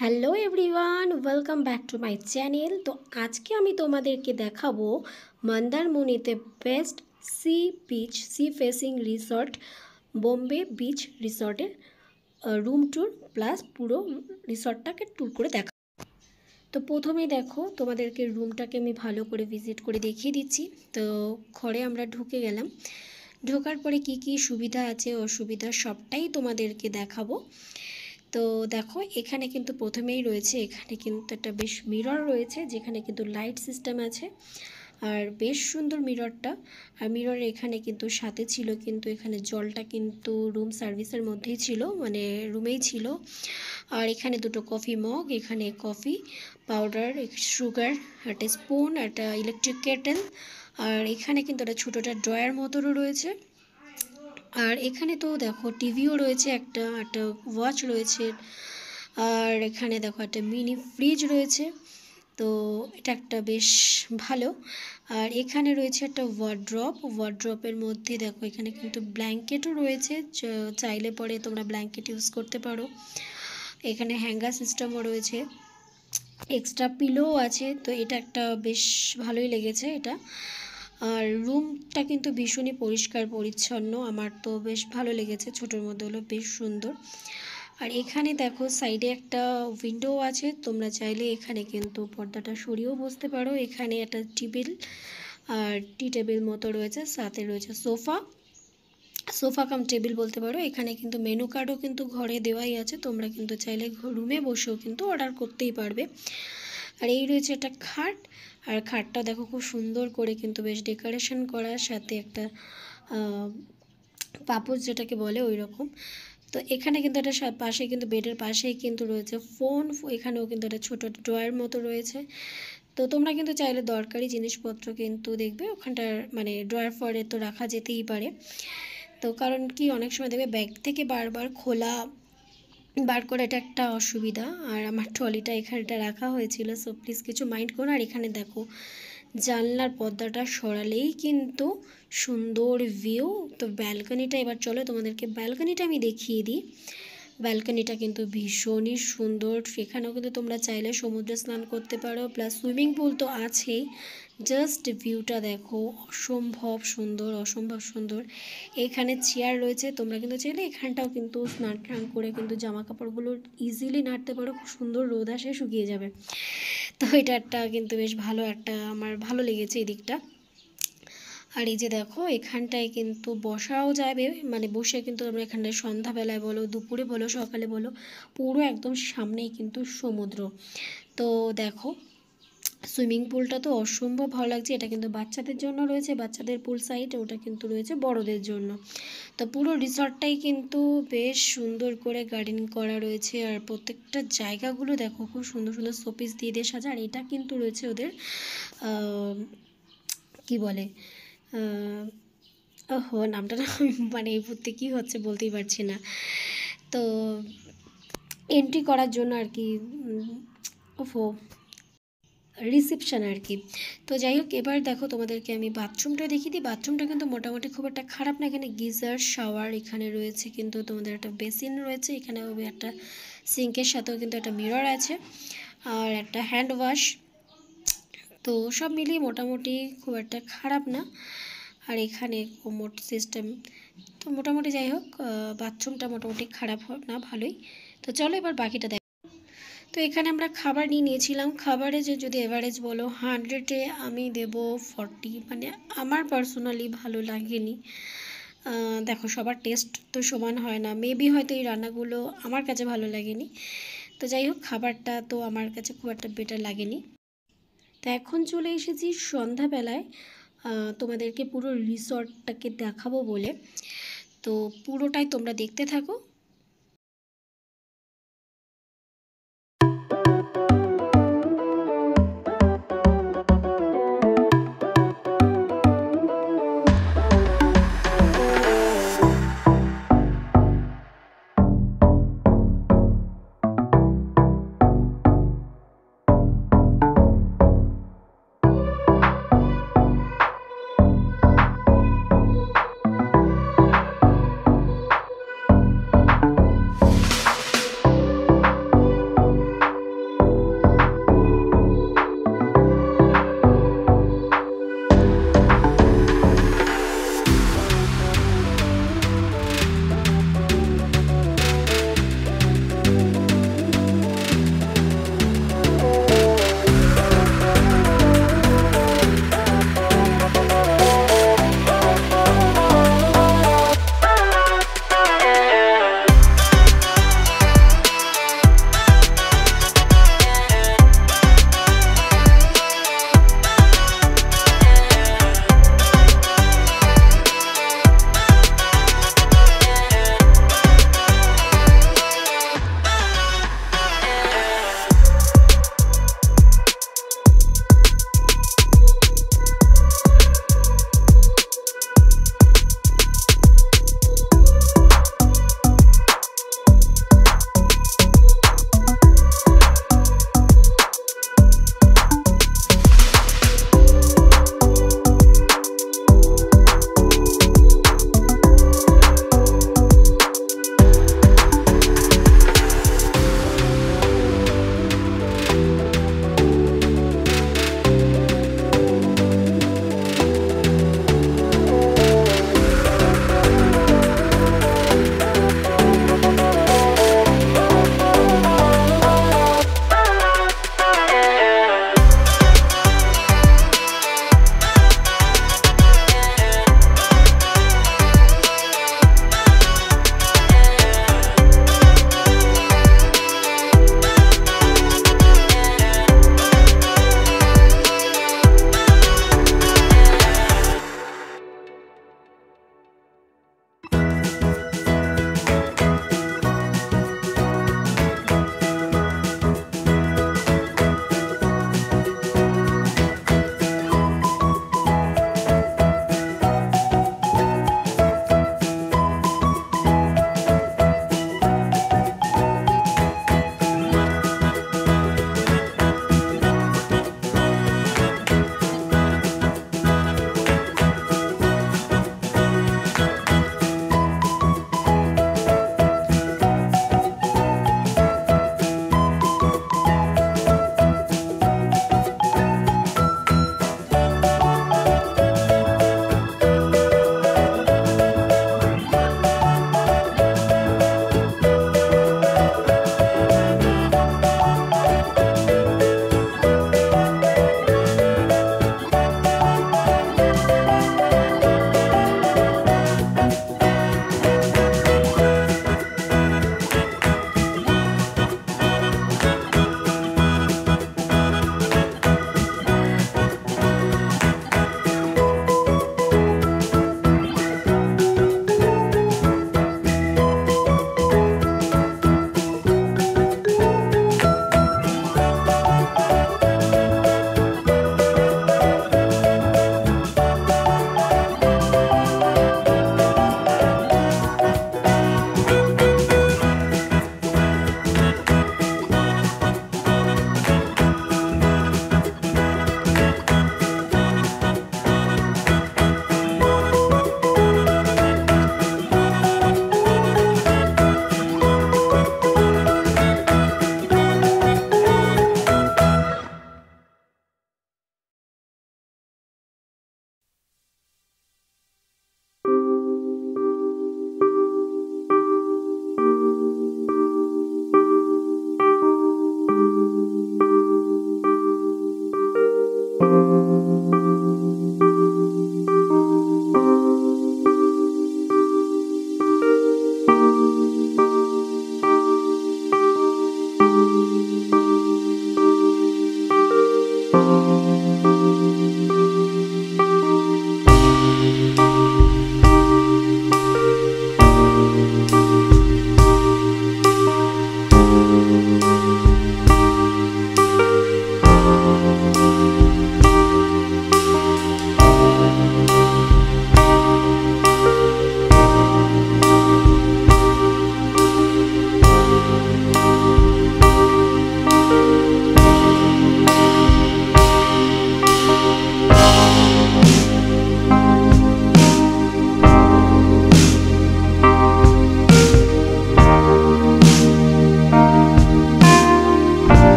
Hello everyone welcome back to my channel তো আজকে আমি তোমাদেরকে দেখাবো মন্দারমণিতে best sea beach sea facing resort Bombay beach রিসর্টের room tour plus পুরো রিসর্টটাকে ট্যুর করে দেখা। তো প্রথমে দেখো, তোমাদেরকে রুমটাকে আমি ভালো করে ভিজিট করে দেখিয়ে দিচ্ছি। তো ঘরে আমরা ঢুকে গেলাম। ঢোকার পরে কি কি সুবিধা আছে, অসুবিধা সবটাই তোমাদেরকে দেখাবো। তো দেখো এখানে কিন্তু প্রথমেই রয়েছে, এখানে কিন্তু একটা বেশ মিরর রয়েছে যেখানে কিন্তু লাইট সিস্টেম আছে। আর বেশ সুন্দর মিররটা আর মিরর এখানে কিন্তু সাথে ছিল কিন্তু এখানে জলটা কিন্তু রুম সার্ভিসের মধ্যেই ছিল মানে রুমেই ছিল। আর এখানে দুটো কফি মগ এখানে কফি পাউডার সুগার একটা স্পুন একটা ইলেকট্রিক কেটেল আর এখানে কিন্তু একটা ছোটোটা ড্রয়ার মতোরও রয়েছে। আর এখানে তো দেখো টিভিও রয়েছে, একটা একটা ওয়াচ রয়েছে, আর এখানে দেখো একটা মিনি ফ্রিজ রয়েছে, তো এটা একটা বেশ ভালো। আর এখানে রয়েছে একটা ওয়ার্ড্রপ ওয়ার্ড্রপের মধ্যে দেখো এখানে কিন্তু ব্ল্যাঙ্কেটও রয়েছে চাইলে পরে তোমরা ব্ল্যাঙ্কেট ইউজ করতে পারো। এখানে হ্যাঙ্গার সিস্টেমও রয়েছে এক্সট্রা পিলোও আছে, তো এটা একটা বেশ ভালোই লেগেছে এটা। আর রুমটা কিন্তু ভীষণই পরিষ্কার, পরিচ্ছন্ন। আমার তো বেশ ভালো লেগেছে, ছোটোর মধ্যে হলো বেশ সুন্দর। আর এখানে দেখো সাইডে একটা উইন্ডো আছে, তোমরা চাইলে এখানে কিন্তু পর্দাটা সরিয়েও বসতে পারো। এখানে একটা টেবিল আর টি টেবিল মতো রয়েছে, সাথে রয়েছে সোফা সোফা কাম টেবিল বলতে পারো। এখানে কিন্তু মেনু কার্ডও কিন্তু ঘরে দেওয়াই আছে। তোমরা কিন্তু চাইলে রুমে বসেও কিন্তু অর্ডার করতেই পারবে। আর এই রয়েছে একটা খাট, আর খাটটা দেখো খুব সুন্দর করে কিন্তু বেশ ডেকোরেশন করার সাথে একটা পাপোশ যেটাকে বলে ওই রকম তো এখানে কিন্তু একটা পাশে কিন্তু বেডের পাশেই কিন্তু রয়েছে ফোন এখানেও কিন্তু একটা ছোটো ড্রয়ার মতো রয়েছে। তো তোমরা কিন্তু চাইলে দরকারি জিনিসপত্র কিন্তু দেখবে, ওখানটার মানে ড্রয়ার ফরে তো রাখা যেতেই পারে। তো কারণ কি, অনেক সময় দেখবে ব্যাগ থেকে বারবার খোলা বার করে এটা একটা অসুবিধা। আর আমার ট্রলিটা এখানেটা রাখা হয়েছিল সো প্লিজ কিছু মাইন্ড করো। আর এখানে দেখো, জানলার পর্দাটা সরালেই কিন্তু সুন্দর ভিউ তো ব্যালকনিটা এবার চলো তোমাদেরকে ব্যালকনিটা আমি দেখিয়ে দিই। ব্যালকনিটা কিন্তু ভীষণই সুন্দর। সেখানেও কিন্তু তোমরা চাইলে সমুদ্রে স্নান করতে পারো প্লাস সুইমিং পুল তো আছেই। জাস্ট ভিউটা দেখো, অসম্ভব সুন্দর অসম্ভব সুন্দর। এখানে চেয়ার রয়েছে, তোমরা কিন্তু চাইলে এখানটাও কিন্তু স্নান টান করে কিন্তু জামা কাপড়গুলো ইজিলি নাড়তে পারো, খুব সুন্দর রোদ আসে, শুকিয়ে যাবে। তো এটা একটা কিন্তু বেশ ভালো একটা, আমার ভালো লেগেছে এই দিকটা। আর এই যে দেখো, এখানটায় কিন্তু বসাও যাবে। মানে বসে কিন্তু তোমরা এখানটায় সন্ধ্যাবেলায় বলো, দুপুরে বলো, সকালে বলো, পুরো একদম সামনেই কিন্তু সমুদ্র। তো দেখো, সুইমিং পুলটা তো অসম্ভব ভালো লাগছে। এটা কিন্তু বাচ্চাদের জন্য রয়েছে, বাচ্চাদের পুল সাইড, ওটা কিন্তু রয়েছে বড়দের জন্য। তো পুরো রিসর্টটাই কিন্তু বেশ সুন্দর করে গার্ডেন করা রয়েছে। আর প্রত্যেকটা জায়গাগুলো দেখো, খুব সুন্দর সুন্দর শোপিস দিয়ে দিয়ে সাজা। আর এটা কিন্তু রয়েছে ওদের কি বলে? ওহো, নামটা না মানে এই মুহূর্তে কী হচ্ছে বলতেই পারছি না। তো এন্ট্রি করার জন্য আর কি ওফো রিসেপশান আর কি। তো যাই হোক, এবার দেখো তোমাদেরকে আমি বাথরুমটা দেখিয়ে দিই। বাথরুমটা কিন্তু মোটামুটি খুব একটা খারাপ না, এখানে গিজার শাওয়ার এখানে রয়েছে কিন্তু তোমাদের একটা বেসিন রয়েছে এখানে একটা সিঙ্কের সাথেও কিন্তু একটা মিরর আছে। আর একটা হ্যান্ড ওয়াশ তো সব মিলিয়ে মোটামুটি খুব একটা খারাপ না। আর এখানে কোমোট সিস্টেম তো মোটামুটি যাই হোক বাথরুমটা মোটামুটি খারাপ না, ভালোই। তো চলো এবার বাকিটা দেখ। তো এখানে আমরা খাবার নিয়ে নিয়েছিলাম। খাবারে যে যদি এভারেজ বলো হান্ড্রেডে আমি দেব ফর্টি মানে আমার পার্সোনালি ভালো লাগেনি। দেখো সবার টেস্ট তো সমান হয় না। মেবি হয়তো এই রান্নাগুলো আমার কাছে ভালো লাগেনি। তো যাই হোক, খাবারটা তো আমার কাছে খুব একটা বেটার লাগেনি। তো এখন চলে এসেছি সন্ধ্যাবেলায়। তোমাদেরকে পুরো রিসর্টটাকে দেখাবো বলে। তো পুরোটাই তোমরা দেখতে থাকো।